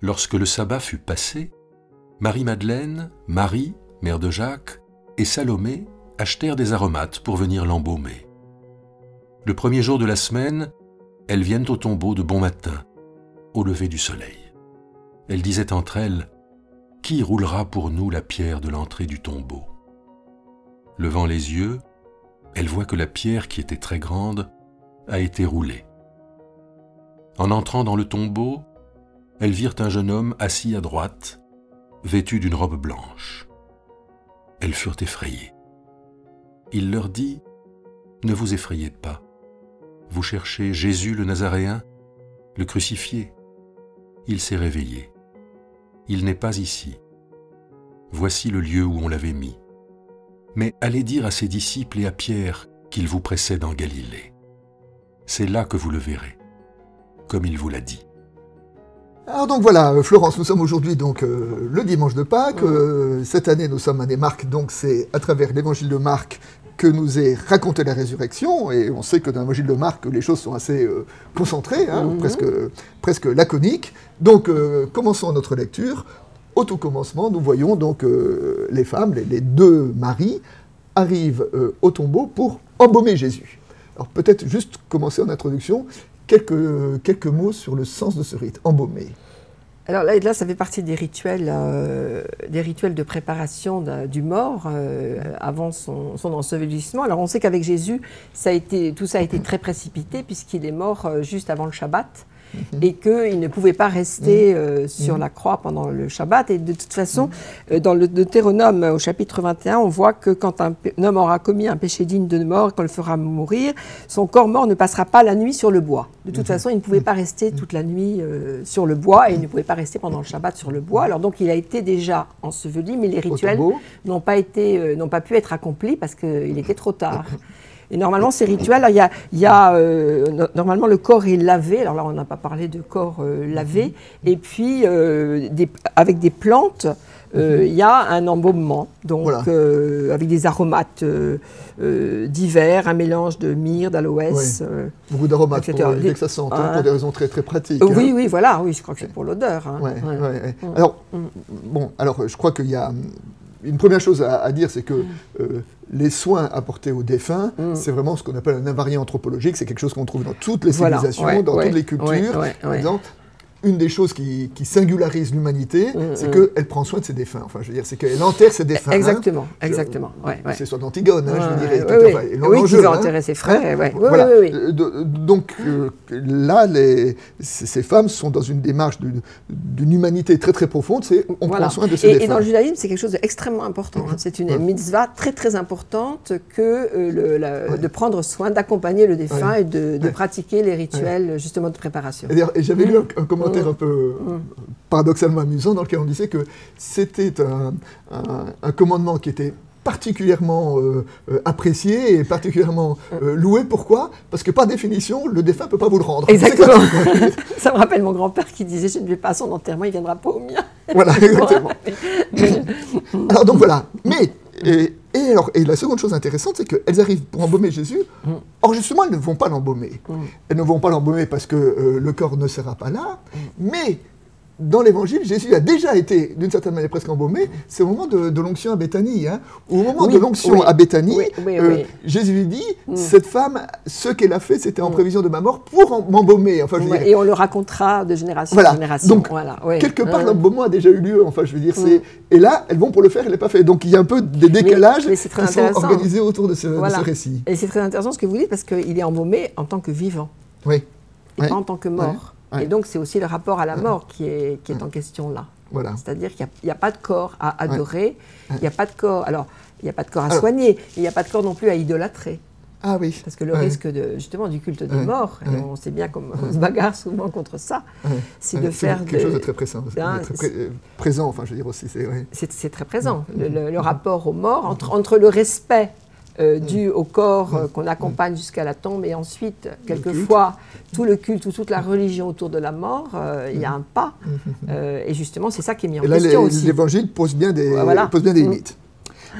Lorsque le sabbat fut passé, Marie-Madeleine, Marie, mère de Jacques, et Salomé achetèrent des aromates pour venir l'embaumer. Le premier jour de la semaine, elles viennent au tombeau de bon matin, au lever du soleil. Elles disaient entre elles, Qui roulera pour nous la pierre de l'entrée du tombeau? Levant les yeux, elles voient que la pierre, qui était très grande, a été roulée. En entrant dans le tombeau, elles virent un jeune homme assis à droite, vêtu d'une robe blanche. Elles furent effrayées. Il leur dit, Ne vous effrayez pas. Vous cherchez Jésus le Nazaréen, le crucifié. Il s'est réveillé. Il n'est pas ici. Voici le lieu où on l'avait mis. Mais allez dire à ses disciples et à Pierre qu'il vous précède en Galilée. C'est là que vous le verrez, comme il vous l'a dit. Alors donc voilà, euh, Florence, nous sommes aujourd'hui donc euh, le dimanche de Pâques. Euh, cette année, nous sommes à des Marc, donc c'est à travers l'évangile de Marc que nous est raconté la résurrection. Et on sait que dans l'évangile de Marc, les choses sont assez concentrées, hein, mhm. presque, presque laconiques. Donc commençons notre lecture. Au tout commencement, nous voyons donc les femmes, les, les, deux maris, arrivent au tombeau pour embaumer Jésus. Alors peut-être juste commencer en introduction quelques, quelques mots sur le sens de ce rite, embaumer. Alors là, là, ça fait partie des rituels, euh, des rituels de préparation du mort euh, avant son, son, ensevelissement. Alors on sait qu'avec Jésus, ça a été, tout ça a été très précipité puisqu'il est mort euh, juste avant le Shabbat et qu'il ne pouvait pas rester mm. euh, sur mm. la croix pendant le Shabbat. Et de toute façon, euh, dans le Deutéronome, au chapitre 21, on voit que quand un, homme aura commis un péché digne de mort, qu'on le fera mourir, son corps mort ne passera pas la nuit sur le bois. De toute mm-hmm. façon, il ne pouvait pas rester toute la nuit euh, sur le bois et il ne pouvait pas rester pendant le Shabbat sur le bois. Alors donc, il a été déjà enseveli, mais les rituels n'ont pas, été, pas pu être accomplis parce qu'il était trop tard. Et normalement, ces rituels, il y a, il y a euh, normalement le corps est lavé. Alors là, on n'a pas parlé de corps euh, lavé. Mhm. Et puis, euh, des, avec des plantes, mhm. il y a un embaumement, donc avec des aromates divers, un mélange de myrrhe, d'aloès. Beaucoup d'aromates pour éviter que ça sente, hein, pour des raisons très très pratiques. Oui, hein. oui, voilà, oui, je crois que c'est pour l'odeur. Hein. Mm. Alors, mm. bon, alors je crois qu'il y a une première chose à, dire, c'est que mm les soins apportés aux défunts, mm. c'est vraiment ce qu'on appelle un invariant anthropologique. C'est quelque chose qu'on trouve dans toutes les civilisations, dans toutes les cultures. Par exemple, une des choses qui, singularise l'humanité, mm, c'est mm. qu'elle prend soin de ses défunts. Enfin, je veux dire, c'est qu'elle enterre ses défunts. Hein. Exactement, exactement. c'est soit d'Antigone, hein, je veux dire. oui, qui veut hein. enterrer ses frères. voilà. Euh, donc euh, là, les, ces femmes sont dans une démarche d'une humanité très très profonde. C'est on prend soin de ses défunts. Et dans le judaïsme, c'est quelque chose d'extrêmement important. C'est une mitzvah très très importante que euh, le, de prendre soin, d'accompagner le défunt et de, pratiquer les rituels justement de préparation. Et, j'avais lu un commentaire un peu paradoxalement amusant dans lequel on disait que c'était un, commandement qui était particulièrement euh, euh, apprécié et particulièrement euh, loué. Pourquoi? Parce que par définition, le défunt ne peut pas vous le rendre. Exactement. Ça me rappelle mon grand-père qui disait Je ne vais pas à son enterrement, il ne viendra pas au mien. Voilà, exactement. alors donc voilà. Mais et, alors, et la seconde chose intéressante, c'est qu'elles arrivent pour embaumer Jésus. Mm. Or, justement, elles ne vont pas l'embaumer. Mm. Elles ne vont pas l'embaumer parce que le corps ne sera pas là, mm. mais dans l'évangile, Jésus a déjà été, d'une certaine manière, presque embaumé. C'est au moment de, l'onction à Béthanie. Hein. Au moment de l'onction à Béthanie, euh, Jésus dit mm. Cette femme, ce qu'elle a fait, c'était en mm. prévision de ma mort pour m'embaumer. Enfin, Et on le racontera de génération en génération. Donc, quelque part, l'embaumement a déjà eu lieu. Enfin, je veux dire, mm. Et là, elles vont pour le faire, elle n'est pas fait. Donc, il y a un peu des décalages qui sont organisés autour de ce, récit. Et c'est très intéressant ce que vous dites, parce qu'il est embaumé en tant que vivant. Oui. Et pas en tant que mort. Et donc, c'est aussi le rapport à la mort qui est, qui est en question là. Voilà. C'est-à-dire qu'il n'y a, pas de corps à adorer, il n'y a pas de corps. Alors, il n'y a pas de corps à soigner, il n'y a pas de corps non plus à idolâtrer. Ah oui. Parce que le risque de, justement du culte de mort, et on sait bien comme on se bagarre souvent contre ça, c'est de faire quelque chose de très présent, hein, très euh, présent. Enfin, je veux dire aussi, c'est très présent. Le, rapport aux morts entre, entre le respect euh, dû au corps euh, qu'on accompagne jusqu'à la tombe. Et ensuite, quelquefois, tout le culte ou toute la religion autour de la mort, euh, il y a un pas. et justement, c'est ça qui est mis en question aussi. L'évangile pose bien des, pose bien des limites.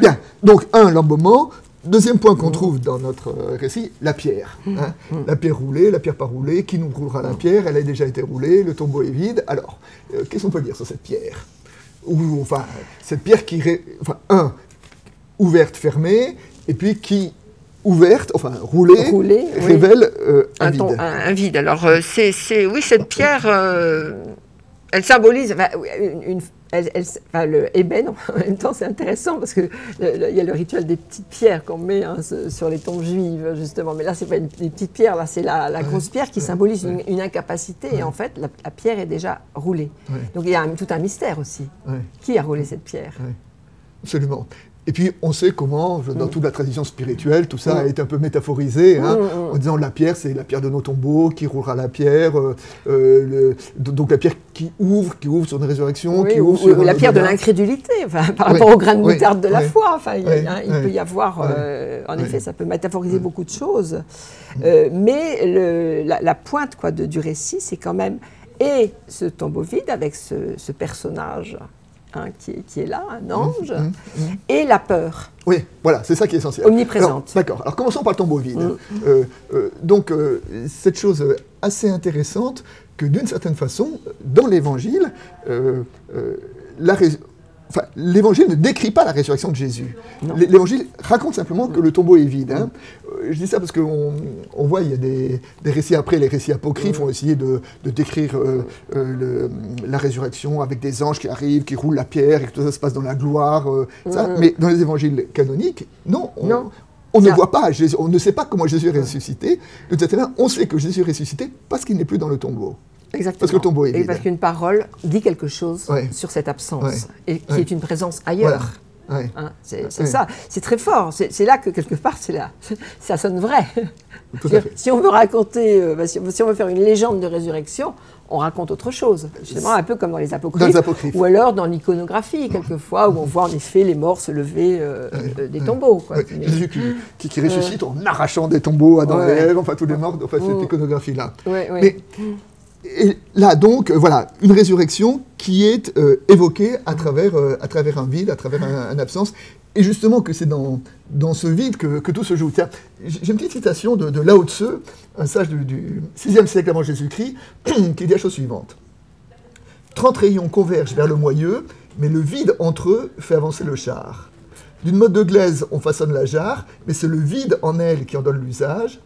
Bien, donc un, l'embaumement, Deuxième point qu'on trouve dans notre euh, récit, la pierre. hein. La pierre roulée, la pierre pas roulée, qui nous roulera la pierre? Elle a déjà été roulée, le tombeau est vide. Alors, euh, qu'est-ce qu'on peut dire sur cette pierre? Ou enfin, cette pierre qui, ré- enfin, un, ouverte, fermée, et puis qui, ouverte, enfin roulée, Roulée, oui. révèle euh, un, un, vide. ton- un- un vide. Alors, euh, c'est, c'est- oui, cette pierre, euh, elle symbolise une, une- elle- elle- enfin, le ébène. En même temps, c'est intéressant parce que le- le- il y a le rituel des petites pierres qu'on met hein, sur les tombes juives, justement. Mais là, c'est pas une, des petites pierres, là, c'est la, la grosse pierre qui symbolise une, une incapacité. Et en fait, la, la pierre est déjà roulée. Donc, il y a un- tout un mystère aussi. Qui a roulé cette pierre? Absolument. Et puis, on sait comment, dans Mm. toute la tradition spirituelle, tout ça Mm. a été un peu métaphorisé, hein, Mm, mm. en disant la pierre, c'est la pierre de nos tombeaux, qui roulera la pierre, euh, euh, le- donc la pierre qui ouvre, qui ouvre sur une résurrection, Oui, qui ou, ouvre ou sur la pierre de l'incrédulité, enfin, par Oui, rapport au grain de oui, moutarde de la foi. Enfin, il, hein, peut y avoir, euh, en effet, ça peut métaphoriser beaucoup de choses. Mais le- la, la pointe quoi, de- du récit, c'est quand même et ce tombeau vide avec ce, ce personnage hein, qui, est- qui est là, un ange, mm, et la peur. Oui, voilà, c'est ça qui est essentiel. Omniprésente. D'accord. Alors commençons par le tombeau vide. Euh, euh, donc euh, cette chose assez intéressante que d'une certaine façon, dans l'Évangile, enfin, l'Évangile ne décrit pas la résurrection de Jésus. L'Évangile raconte simplement que le tombeau est vide. hein. Je dis ça parce qu'on on voit, il y a des, des récits après, les récits apocryphes ont essayé de, de décrire euh, euh, le- la résurrection avec des anges qui arrivent, qui roulent la pierre et que tout ça se passe dans la gloire. euh, ça. Mhm. Mais dans les évangiles canoniques, non. On, Non. on ne voit pas Jésus, on ne sait pas comment Jésus est ressuscité. De cette manière, on sait que Jésus est ressuscité parce qu'il n'est plus dans le tombeau. Exactement. Parce que le tombeau est Et vide. parce qu'une parole dit quelque chose Ouais. sur cette absence, Ouais. et qui Ouais. est une présence ailleurs. Ouais. Hein, c'est Ouais. ça, c'est très fort. C'est là que quelque part, c'est là, ça sonne vrai. Tout à fait. Si on veut raconter, euh, bah, si, si on veut faire une légende de résurrection, on raconte autre chose. Justement, un peu comme dans les apocryphes, Dans les apocryphes. ou alors dans l'iconographie, quelquefois, où on voit en effet les morts se lever euh, euh, des tombeaux. quoi. Ouais, Mais- Jésus qui, qui- qui ressuscite en arrachant des tombeaux à Adam Ouais. et Ève, enfin tous les morts, enfin cette Mm. iconographie-là. Ouais, ouais. Mais et là donc, euh, voilà, une résurrection qui est euh, évoquée à travers, euh, à travers un vide, à travers un, absence, et justement que c'est dans, dans ce vide que, tout se joue. Tiens, j'ai une petite citation de, Lao Tse, un sage du, du 6e siècle avant Jésus-Christ, qui dit la chose suivante. Trente rayons convergent vers le moyeu, mais le vide entre eux fait avancer le char. D'une mode de glaise, on façonne la jarre, mais c'est le vide en elle qui en donne l'usage.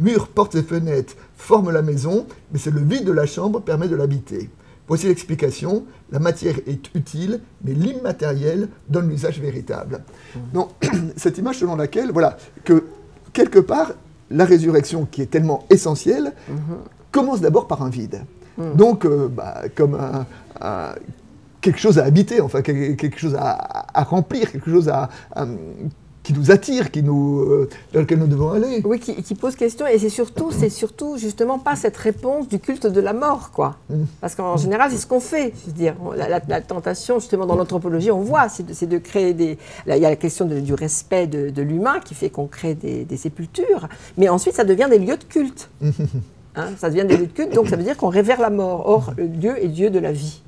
Murs, portes et fenêtres forment la maison, mais c'est le vide de la chambre permet de l'habiter. Voici l'explication. La matière est utile, mais l'immatériel donne l'usage véritable. Donc, cette image selon laquelle, voilà, que quelque part, la résurrection, qui est tellement essentielle, commence d'abord par un vide. Donc, euh, bah, comme un, un- quelque chose à habiter, enfin, quel- quelque chose à, à remplir, quelque chose à, à- qui nous attire, qui nous, euh, dans lequel nous devons aller. Oui, qui, qui pose question, et c'est surtout, c'est surtout justement pas cette réponse du culte de la mort, quoi. Mm. Parce qu'en général, c'est ce qu'on fait. Je veux dire, la, la- la tentation, justement, dans l'anthropologie, on voit, c'est de, créer des. là, il y a la question de- du respect de, de l'humain qui fait qu'on crée des, des sépultures, mais ensuite, ça devient des lieux de culte. Hein, ça devient des lieux de culte, donc ça veut dire qu'on révère la mort. Or, le Dieu est Dieu de la vie.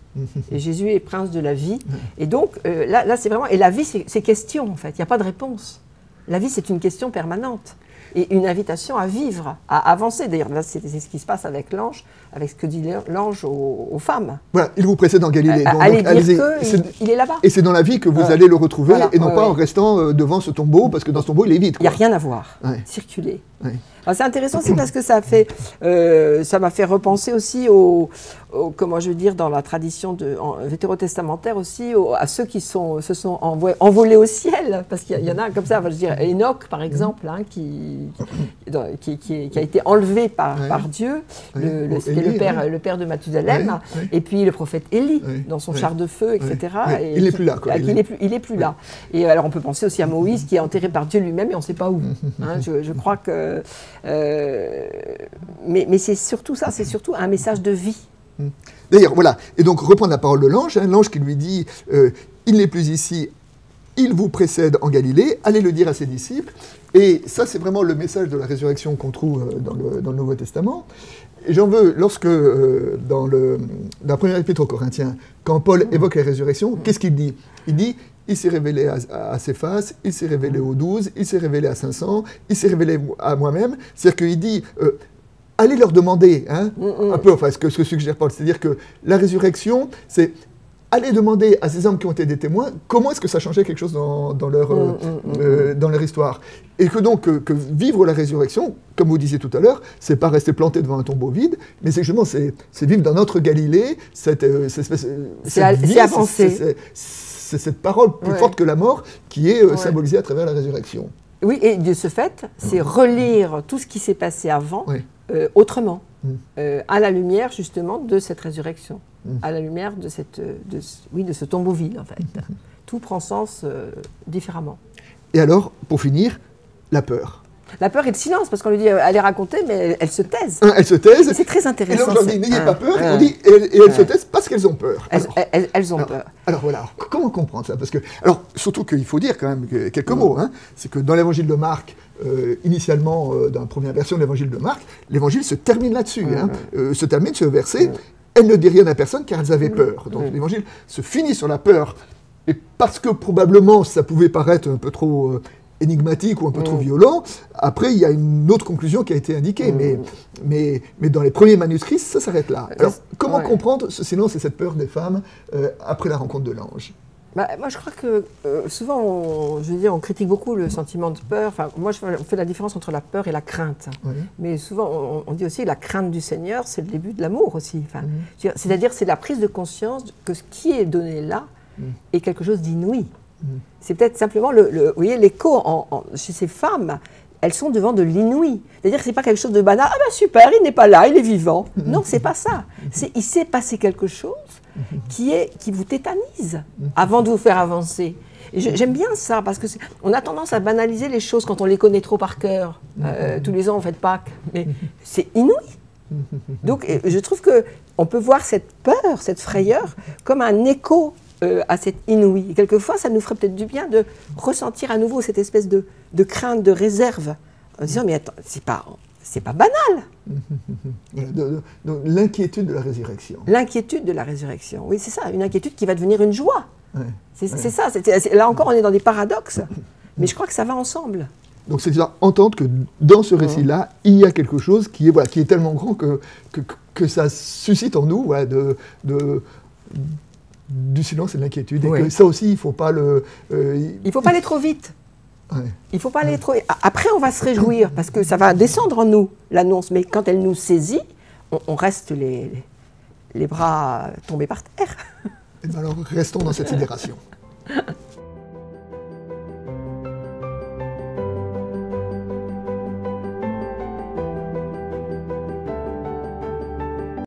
Et Jésus est prince de la vie. Et donc, euh, là, là c'est vraiment. Et la vie, c'est question, en fait. Il n'y a pas de réponse. La vie, c'est une question permanente. Et une invitation à vivre, à avancer. D'ailleurs, là, c'est ce qui se passe avec l'ange, avec ce que dit l'ange aux, aux femmes. Voilà, il vous précède en Galilée. Donc- allez donc, dire il, est là-bas. Et c'est dans la vie que vous Ouais. allez le retrouver, Voilà, et non ouais, pas en restant euh, devant ce tombeau, parce que dans ce tombeau, il est vide. Il n'y a rien à voir. Circuler. C'est intéressant, c'est parce que ça fait, euh, ça m'a fait repenser aussi au, au- comment je veux dire, dans la tradition de, en, vétérotestamentaire aussi, au- à ceux qui sont, se sont envo- envolés au ciel, parce qu'il y, en a comme ça, enfin, je veux dire, Enoch par exemple, hein, qui, qui, qui- qui a été enlevé par, Ouais. par Dieu, Ouais. le, c'était le père, ouais. le père de Mathusalem, et puis le prophète Élie dans son char de feu, etc. Et Il n'est plus là, quoi. Il n'est plus, il est plus là. Et alors on peut penser aussi à Moïse qui est enterré par Dieu lui-même et on ne sait pas où. Hein, je, je crois que. Euh, mais c'est surtout ça, c'est surtout un message de vie. D'ailleurs, voilà. Et donc, reprendre la parole de l'ange, hein, l'ange qui lui dit euh, Il n'est plus ici, il vous précède en Galilée, allez le dire à ses disciples. Et ça, c'est vraiment le message de la résurrection qu'on trouve euh, dans le, Nouveau Testament. J'en veux, lorsque, dans, le, dans la première épître aux Corinthiens, quand Paul évoque la résurrection, qu'est-ce qu'il dit? Il dit il s'est révélé à, à, Céphas, il s'est révélé aux douze, il s'est révélé à 500, il s'est révélé à moi-même. C'est-à-dire qu'il dit, euh, allez leur demander, hein, un peu, enfin, ce que, ce que suggère Paul, c'est-à-dire que la résurrection, c'est aller demander à ces hommes qui ont été des témoins comment est-ce que ça changeait quelque chose dans, dans leur, euh, euh, dans leur histoire. Et que donc, que, que vivre la résurrection, comme vous disiez tout à l'heure, c'est pas rester planté devant un tombeau vide, mais c'est justement, c'est vivre dans notre Galilée, cette, cette espèce. C'est avancer c'est cette parole plus forte que la mort qui est euh, symbolisée à travers la résurrection. Oui, et de ce fait, c'est relire tout ce qui s'est passé avant euh, autrement, mm. euh, à la lumière justement de cette résurrection, mm. à la lumière de, cette, de, oui, de ce tombeau vide en fait. Mm. Tout prend sens différemment. Et alors, pour finir, la peur. La peur et le silence, parce qu'on lui dit, euh, elle est racontée, mais elles se taisent. Hein, elles se taisent. C'est très intéressant. Et donc, on dit, n'ayez pas peur, et, on dit, et, elles se taisent parce qu'elles ont peur. Elles, ont peur. Alors voilà, comment comprendre ça? Parce que, alors, surtout qu'il faut dire quand même quelques mots. Hein. C'est que dans l'évangile de Marc, euh, initialement, euh, dans la première version de l'évangile de Marc, l'évangile se termine là-dessus, hein. se termine ce verset. Elles ne disent rien à personne car elles avaient peur. Donc l'évangile se finit sur la peur. Et parce que probablement ça pouvait paraître un peu trop énigmatique ou un peu trop mm. violent. Après, il y a une autre conclusion qui a été indiquée, mm. mais, mais, mais dans les premiers manuscrits, ça s'arrête là. Alors, comment comprendre ce silence et cette peur des femmes euh, après la rencontre de l'ange? Bah, moi, je crois que euh, souvent, on, je veux dire, on critique beaucoup le sentiment de peur. Enfin, moi, je, on fait la différence entre la peur et la crainte. Mais souvent, on, dit aussi la crainte du Seigneur, c'est le début de l'amour aussi. Enfin, mm. C'est-à-dire, c'est la prise de conscience que ce qui est donné là est quelque chose d'inouï. C'est peut-être simplement le, vous voyez, l'écho chez ces femmes. Elles sont devant de l'inouï. C'est-à-dire que ce n'est pas quelque chose de banal. Ah ben super, il n'est pas là, il est vivant. Non, c'est pas ça. C'est il s'est passé quelque chose qui, est, qui vous tétanise avant de vous faire avancer. J'aime bien ça parce que on a tendance à banaliser les choses quand on les connaît trop par cœur. Euh, tous les ans, on fait Pâques, mais c'est inouï. Donc, je trouve que on peut voir cette peur, cette frayeur, comme un écho euh, à cette inouïe. quelquefois, ça nous ferait peut-être du bien de ressentir à nouveau cette espèce de, crainte, de réserve, en disant mais attends, c'est pas c'est pas banal. Donc l'inquiétude de la résurrection. L'inquiétude de la résurrection, oui, c'est ça, une inquiétude qui va devenir une joie. c'est ça, là encore, on est dans des paradoxes, mais je crois que ça va ensemble. Donc c'est à entendre que dans ce récit-là, il y a quelque chose qui est, voilà, qui est tellement grand que, que, ça suscite en nous de, de du silence et de l'inquiétude. Et que ça aussi, il ne faut pas le. Euh, il ne faut pas aller trop vite. Il faut pas aller trop. Après, on va se réjouir parce que ça va descendre en nous l'annonce. Mais quand elle nous saisit, on, reste les, les, bras tombés par terre. Et ben alors, restons dans cette sidération.